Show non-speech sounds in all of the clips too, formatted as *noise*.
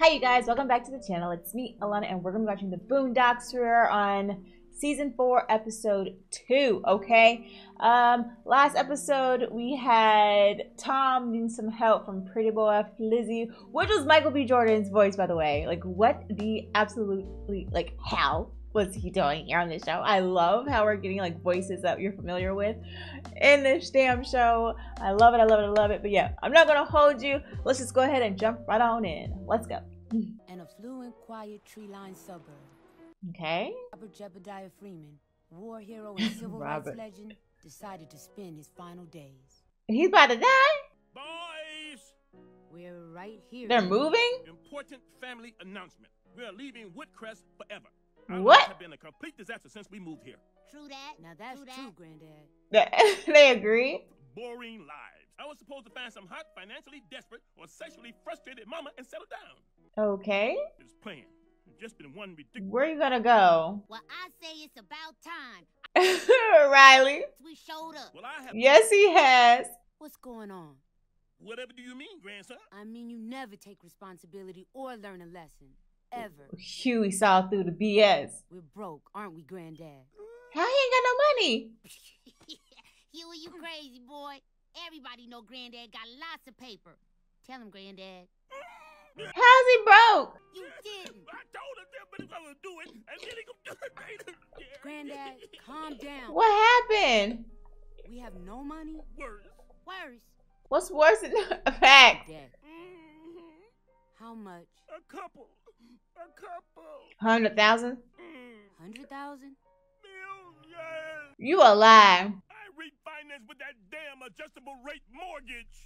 Hi you guys, welcome back to the channel. It's me, Allona, and we're gonna be watching the Boondocks here on season four, episode two. Okay. Um, last episode we had Tom needing some help from Pretty Boy F. Lizzie, which was Michael B. Jordan's voice, by the way. Like, what the absolutely like how was he doing here on this show? I love how we're getting like voices that you're familiar with in this damn show. I love it, I love it, I love it. But yeah, I'm not gonna hold you. Let's just go ahead and jump right on in. Let's go. *laughs* An affluent, quiet, tree-lined suburb. Okay. Robert Jebediah Freeman, war hero and *laughs* civil rights legend, decided to spend his final days. He's about to die. Boys! We're right here. They're moving? Important family announcement. We are leaving Woodcrest forever. What? lives have been a complete disaster since we moved here. True that. Now that's True true. Granddad. *laughs* they agree. Boring lives. I was supposed to find some hot, financially desperate, or sexually frustrated mama and settle down. Okay. This plan. Just been one ridiculous. Where you gonna go? Well, I say it's about time *laughs* Riley. we showed up. Well, I have. Yes, he has. What's going on? Whatever do you mean, grandson? I mean, you never take responsibility or learn a lesson. Ever. Huey saw through the BS. We're broke, aren't we, Granddad? How he ain't got no money? *laughs* Huey, you crazy boy. Everybody know Granddad got lots of paper. Tell him, Granddad. How's he broke? You didn't. I told him that, but if I was do it, and then he gonna do it later. Granddad, calm down. What happened? We have no money? Worse. Worse. What's worse than *laughs* a fact? Dad. How much? A couple. A couple. Hundred thousand? Hundred thousand? Millions. You a lie. I refinanced with that damn adjustable rate mortgage.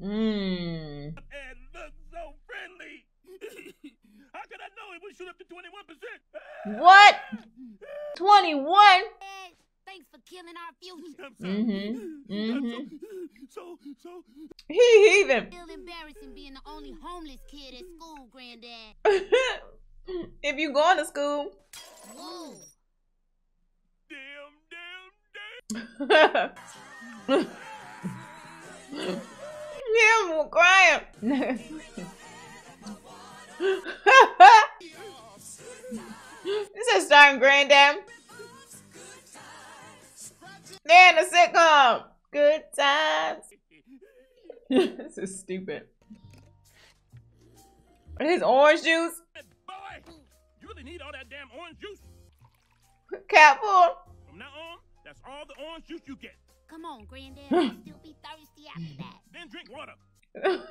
Mmm. And look so friendly. *laughs* How could I know it would shoot up to 21%? What? *laughs* 21? Dad, thanks for killing our future. I'm sorry. *laughs* Mhm, mhm. So, so, He even. Feel embarrassing being the only homeless kid at school, Granddad. *laughs* if you going to school. Whoa. damn, damn, damn. *laughs* yeah, I'm crying. this is starring Granddad. They're in a sitcom. Good times. *laughs* this is stupid. His orange juice. Boy, you really need all that damn orange juice. Catbull. From now on, that's all the orange juice you get. Come on, Granddad. *laughs* I'll still be thirsty after that. Then drink water. *laughs*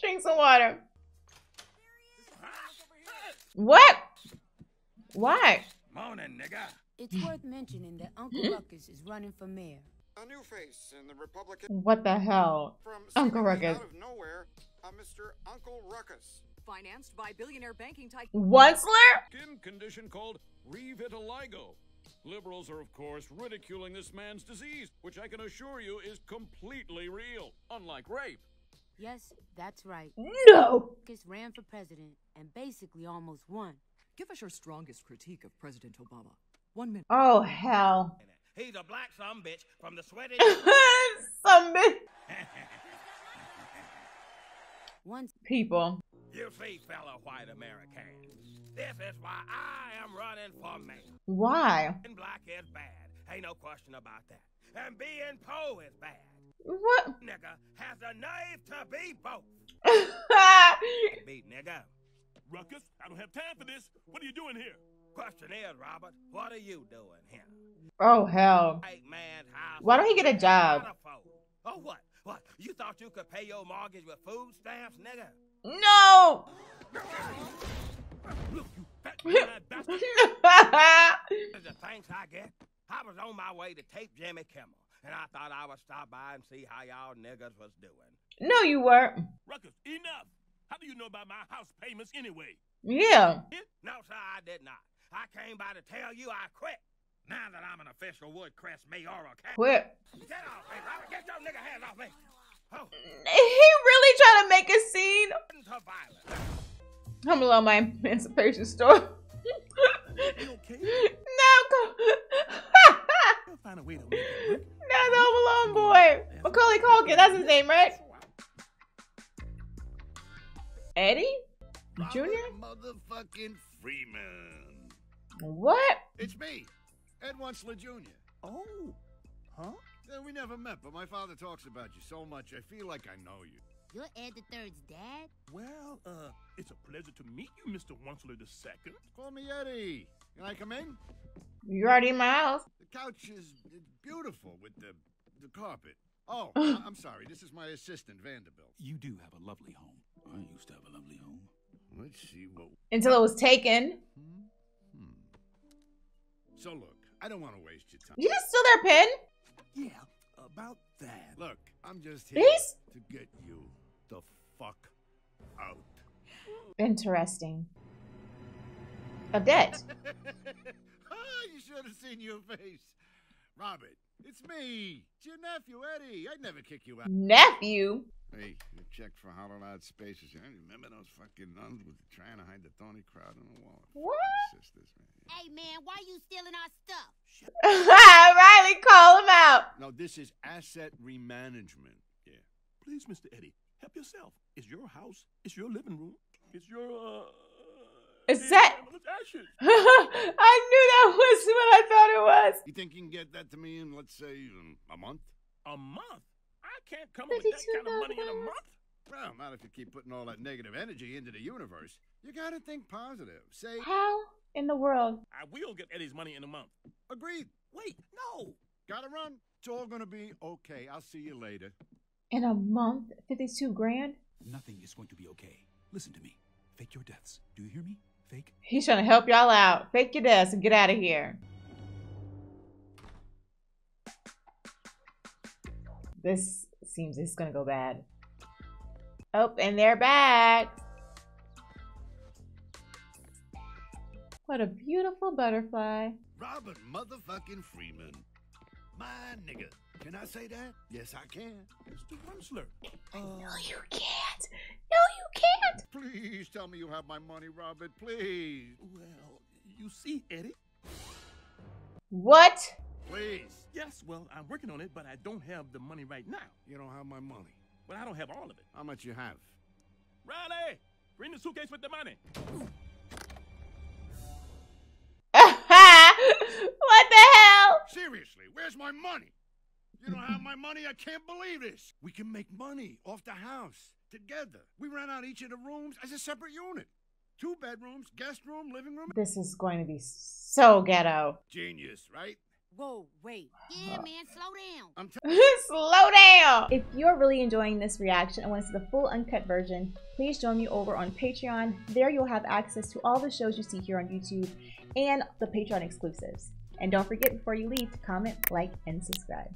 Drink some water. What? Why? Morning, nigga. It's worth mentioning that Uncle *laughs* Ruckus is running for mayor. A new face in the Republican What the hell? from Uncle Ruckus. out of nowhere, a Mr. Uncle Ruckus. financed by billionaire banking tycoon Wuncler? skin condition called revitiligo. Liberals are, of course, ridiculing this man's disease, which I can assure you is completely real, unlike rape. Yes, that's right. No. Ruckus ran for president and basically almost won. Give us your strongest critique of President Obama. One minute. Oh hell. He's a black some bitch from the sweaty. *laughs* Some big *laughs* Once people. you see, fellow white Americans, this is why I am running for mayor. Why? Being black is bad. Ain't no question about that. And being poor is bad. What? Nigga has a nerve to be both. *laughs* Be nigga. Ruckus, I don't have time for this. What are you doing here? Question is, Robert, what are you doing here? oh hell. Eight man's house. Why don't he get a job? Not a fool. Oh, what? What? You thought you could pay your mortgage with food stamps, nigga? No. Look, you fat *laughs* bastard. The thanks I get. I was on my way to tape Jimmy Kimmel, and I thought I would stop by and see how y'all niggas was doing. no, you weren't. Ruckus, enough. How do you know about my house payments anyway? Yeah. No, sir, I did not. I came by to tell you I quit. Now that I'm an official Woodcrest mayoral candidate. Quit. Get off me, Robert. Get your nigga hands off me. Oh, He really trying to make a scene. I'm alone my emancipation story. You okay? no, go. We'll find a way to make it work. *laughs* Now the Home Alone boy. Macaulay Culkin, that's his name, right? Eddie? Junior? Motherfucking Freeman. What? It's me, Ed Wuncler Jr. Oh, huh? Yeah, we never met, but my father talks about you so much, I feel like I know you. You're Ed the Third's dad? Well, uh, it's a pleasure to meet you, Mr. Wuncler the Second. Call me Eddie. Can I come in? You're already in my house. The couch is beautiful with the the carpet. Oh, *sighs* I- I'm sorry. This is my assistant, Vanderbilt. You do have a lovely home. I used to have a lovely home. Let's see what. Until it was taken. Hmm. So look, I don't want to waste your time. You just steal their pen? Yeah, about that. Look, I'm just here These? to get you the fuck out. Interesting. A debt. *laughs* ah, you should have seen your face. Robert, it's me. It's your nephew, Eddie. I'd never kick you out. Nephew. Hey, you checked for hollowed out spaces. You remember those fucking nuns with trying to hide the Tony crowd in the wall? What? Sisters, man. Hey, man, why you stealing our stuff? *laughs* Riley, call him out. No, this is asset remanagement. Yeah. Please, Mr. Eddie, help yourself. It's your house. It's your living room. It's your, uh... Is that- *laughs* I knew that was what I thought it was. You think you can get that to me in, let's say, um, a month? A month? I can't come up with that kind of money in a $52,000. month. Well, not if you keep putting all that negative energy into the universe. You gotta think positive. Say, How in the world? I will get Eddie's money in a month. agreed. Wait, no. Gotta run. It's all gonna be okay. I'll see you later. In a month? 52 grand? Nothing is going to be okay. Listen to me. Fake your deaths. Do you hear me? Fake. He's trying to help y'all out. Fake your deaths and get out of here. This seems it's gonna go bad. Oh, and they're back. What a beautiful butterfly. Robert motherfucking Freeman. My nigga. Can I say that? Yes, I can. Mr. Wuncler. Uh, No, you can't. No, you can't. Please tell me you have my money, Robert. Please. well, you see, Eddie. What? Please. Yes, well, I'm working on it, but I don't have the money right now. You don't have my money. Well, I don't have all of it. How much you have? Riley, bring the suitcase with the money. *laughs* what the hell? Seriously, where's my money? You don't have my money? I can't believe this. We can make money off the house together. We rent out each of the rooms as a separate unit. Two bedrooms, guest room, living room. This is going to be so ghetto. Genius, right? Whoa, wait. Yeah, man, slow down. I'm *laughs* Slow down! If you're really enjoying this reaction and want to see the full uncut version, please join me over on Patreon. There you'll have access to all the shows you see here on YouTube and the Patreon exclusives. And don't forget before you leave to comment, like, and subscribe.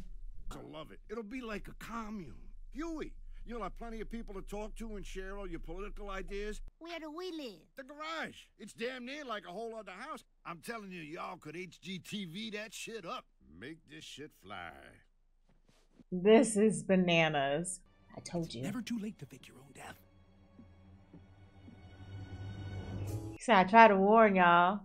I love it. It'll be like a commune. Huey, you'll have plenty of people to talk to and share all your political ideas. Where do we live? The garage. It's damn near like a whole other house. I'm telling you, y'all could HGTV that shit up. Make this shit fly. This is bananas. I told you. Never too late to fake your own death. So I try to warn y'all.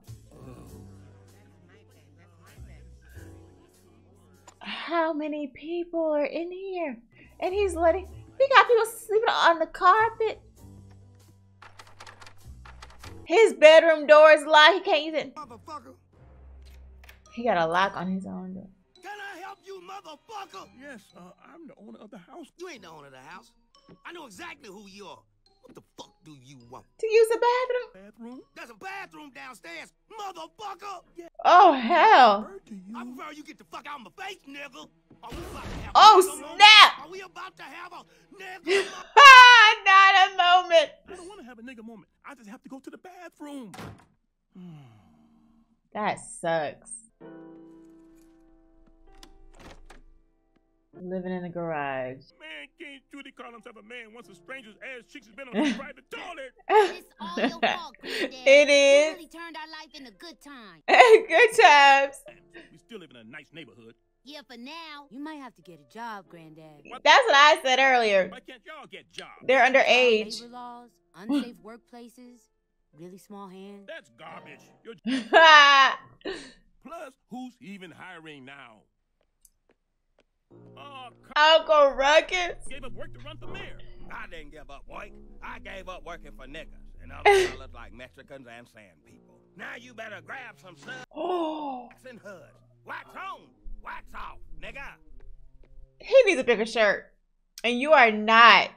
How many people are in here? And he's letting. We got people sleeping on the carpet. His bedroom door is locked. He can't even. Motherfucker. He got a lock on his own door. Can I help you, motherfucker? Yes, uh, I'm the owner of the house. You ain't the owner of the house. I know exactly who you are. What the fuck do you want? To use the bathroom? Bathroom? There's a bathroom downstairs, motherfucker. Yeah. Oh, hell. Word to you. I prefer you get the fuck out of my face, nigga. Oh, Are we about to have a Oh, snap. Are we about to have a nigga? mo- *laughs* Not a moment. I don't want to have a nigga moment. I just have to go to the bathroom. *sighs* That sucks. Living in a garage. Man can't truly call himself a man once a stranger's ass cheeks has been on his *laughs* private toilet. It's *laughs* all your fault, Granddad. It You really turned our life into good time. Good times. We still live in a nice neighborhood. Yeah, for now. You might have to get a job, Granddad. That's what I said earlier. Why can't y'all get jobs? They're Child underage. Labor laws, unsafe workplaces, really small hands. That's garbage. You're... *laughs* Plus, who's even hiring now? Oh, Uncle Ruckus. gave up work to run for mayor. I didn't give up work. I gave up working for niggas. And and other fellas like Mexicans and sand people. Now you better grab some *gasps* stuff Oh, and hood. Wax on, wax off, nigga. He needs a bigger shirt. And you are not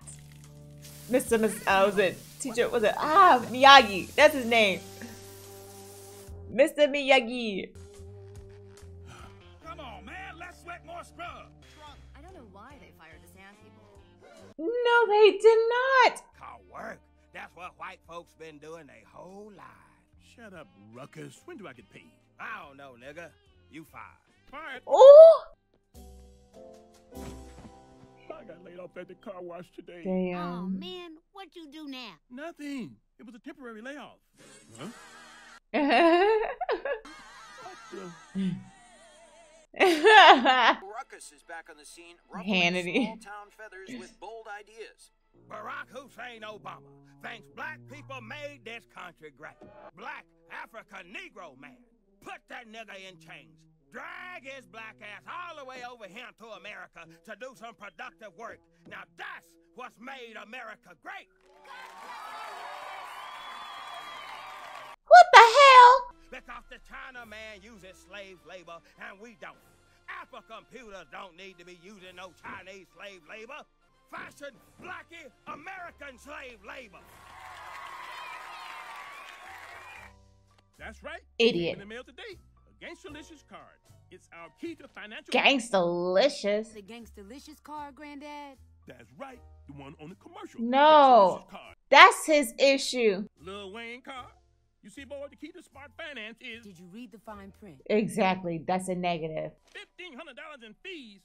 Mr. Mis- uh, was it teacher? Was it ah Miyagi? That's his name. Mr. Miyagi. Come on, man, let's sweat more scrub. I don't know why they fired the sand people. No, they did not. Call work. That's what white folks been doing their whole lives. Shut up, Ruckus. When do I get paid? I don't know, nigga. You fired. Fired. Oh, I got laid off at the car wash today. Damn. Oh man, what you do now? Nothing. It was a temporary layoff. Huh? *laughs* Ruckus is back on the scene, Hannity. small town feathers with bold ideas. Barack Hussein Obama thinks black people made this country great. Black African Negro man. Put that nigga in chains. Drag his black ass all the way over here to America to do some productive work. Now that's what's made America great. what the hell? Because the China man uses slave labor and we don't. Apple computers don't need to be using no Chinese slave labor. Fashion blackie American slave labor. That's right. Idiot. In the mail today. A Gangstalicious card. It's our key to financial. Gangstalicious. The Gangstalicious card, Granddad? That's right. The one on the commercial. No. That's his issue. Lil Wayne card. You see, boy, the key to smart finance is Did you read the fine print? Exactly. That's a negative. fifteen hundred dollars in fees.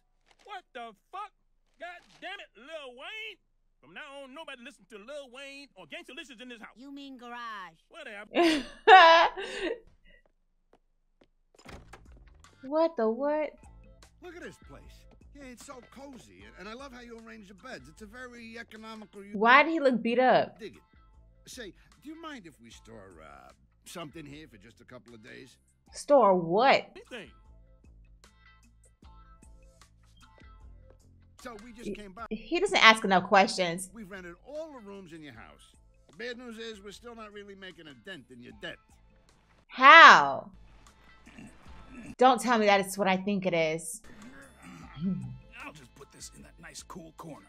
What the fuck? God damn it, Lil Wayne. From now on, nobody listen to Lil Wayne or Gangstalicious in this house. You mean garage? Whatever. *laughs* *laughs* what the what? Look at this place. Yeah, it's so cozy, and I love how you arrange the beds. It's a very economical. You Why did he look beat up? dig it. Say, do you mind if we store uh, something here for just a couple of days? Store what? Anything. So we just came by. He doesn't ask enough questions. We've rented all the rooms in your house. The Bad news is we're still not really making a dent in your debt. How? Don't tell me that it's what I think it is. I'll just put this in that nice cool corner.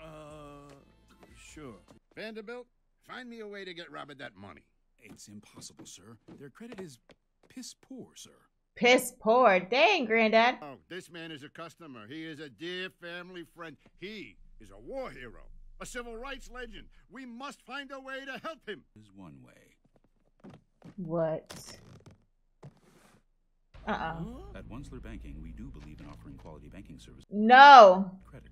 Uh, sure. Vanderbilt, find me a way to get Robert that money. It's impossible, sir. Their credit is piss poor, sir. Piss poor. Dang, Granddad. Oh, this man is a customer. He is a dear family friend. He is a war hero, a civil rights legend. We must find a way to help him. There's one way. What? Uh-uh. At Wuncler Banking, we do believe in offering quality banking services. No. credit.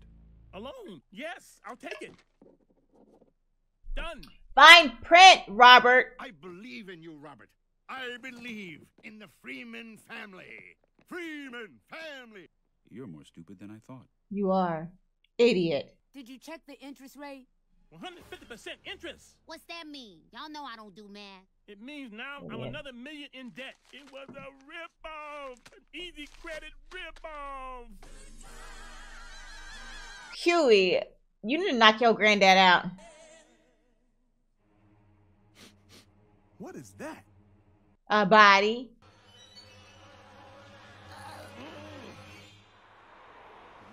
Alone. Yes, I'll take it. Done. Fine print, Robert. I believe in you, Robert. I believe in the Freeman family. Freeman family. You're more stupid than I thought. You are. Idiot. Did you check the interest rate? 150% interest. What's that mean? Y'all know I don't do math. It means now I'm another million in debt. It was a ripoff. An easy credit ripoff. Huey, you need to knock your granddad out. What is that? A body.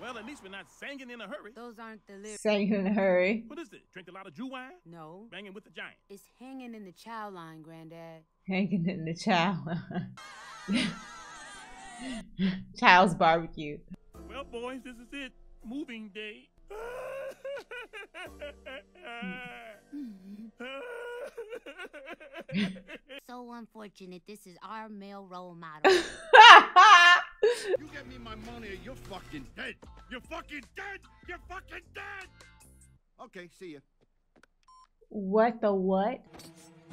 Well, at least we're not singing in a hurry. Those aren't the lyrics. Saying in a hurry. What is it? Drink a lot of Jew wine? No. Banging with the giant. It's hanging in the chow line, Granddad. Hanging in the child. *laughs* Child's barbecue. Well, boys, this is it. Moving day. *laughs* So unfortunate. This is our male role model. *laughs* you get me my money or you're fucking dead. You're fucking dead. You're fucking dead. Okay, see ya. what the what?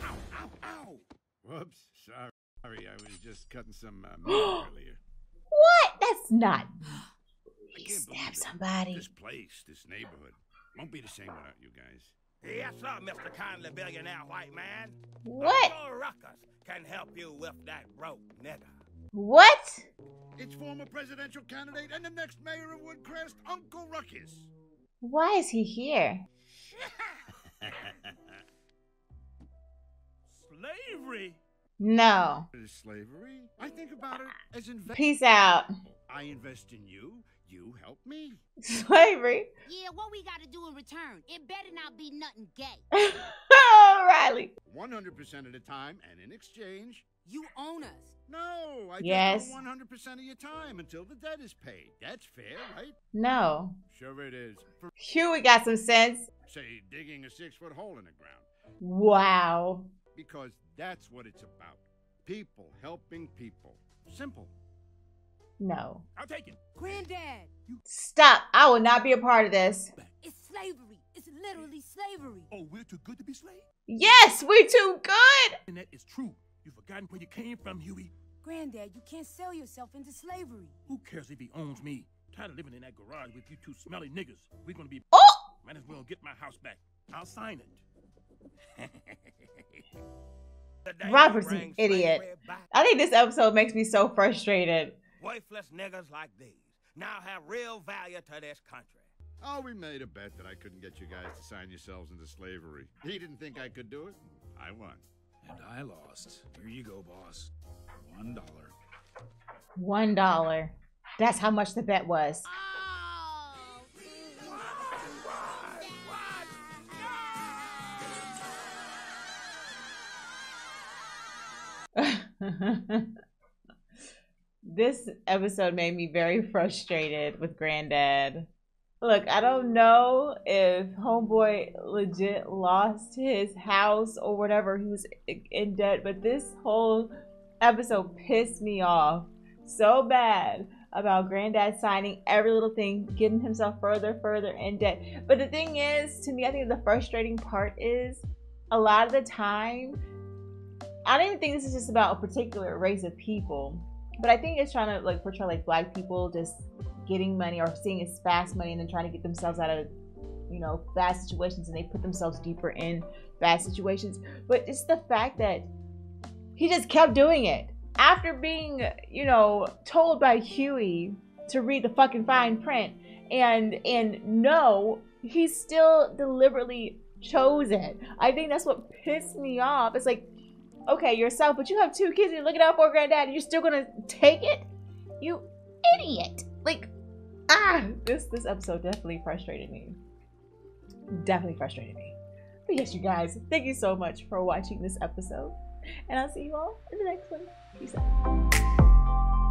Ow, ow, ow. Whoops. Sorry. Sorry, I was just cutting some uh, *gasps* meat earlier. What? That's not. I He can't believe stabbed somebody. This place, this neighborhood, won't be the same without you guys. Yes, sir, Mr. Kindly Billionaire White Man. What? Uncle Ruckus can help you with that broke nigga. What? It's former presidential candidate and the next mayor of Woodcrest, Uncle Ruckus. Why is he here? Slavery? No. It is slavery. I think about it as invest. Peace out. I invest in you. You help me. *laughs* Slavery. Yeah, what we gotta do in return? It better not be nothing gay. oh, *laughs* Riley. 100% of the time, and in exchange, You own us. no, I Yes. just own 100% of your time until the debt is paid. That's fair, right? No. Sure it is. For, we got some sense. say, digging a six-foot hole in the ground. Wow. Because that's what it's about. People helping people. Simple. No. I'll take it. Granddad, Stop. I will not be a part of this. it's slavery. It's literally slavery. Oh, we're too good to be slaves? Yes, we're too good. And that is true. You've forgotten where you came from, Huey. Granddad, you can't sell yourself into slavery. Who cares if he owns me? Tired of living in that garage with you two smelly niggas. We're gonna be. Oh! Might as well get my house back. I'll sign it. *laughs* The Robert's an idiot. slavery I think this episode makes me so frustrated. Worthless niggas like these now have real value to this country. Oh, we made a bet that I couldn't get you guys to sign yourselves into slavery. He didn't think I could do it. I won. And I lost. Here you go, boss. One dollar. One dollar. That's how much the bet was. *laughs* this episode made me very frustrated with Granddad. Look, I don't know if Homeboy legit lost his house or whatever. He was in debt, but this whole episode pissed me off so bad about Granddad signing every little thing, getting himself further, further in debt. But the thing is, to me, I think the frustrating part is a lot of the time, I don't even think this is just about a particular race of people, but I think it's trying to like portray like black people just getting money or seeing it's fast money and then trying to get themselves out of you know bad situations and they put themselves deeper in bad situations. But it's the fact that he just kept doing it after being you know told by Huey to read the fucking fine print and and no he still deliberately chose it. I think that's what pissed me off. It's like okay, yourself, but you have two kids and you're looking out for granddad and you're still gonna take it? You idiot. Like, ah, this this episode definitely frustrated me. Definitely frustrated me. But yes, you guys, thank you so much for watching this episode. And I'll see you all in the next one. Peace out.